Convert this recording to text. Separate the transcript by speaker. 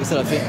Speaker 1: Qu'est-ce que ça l'a fait.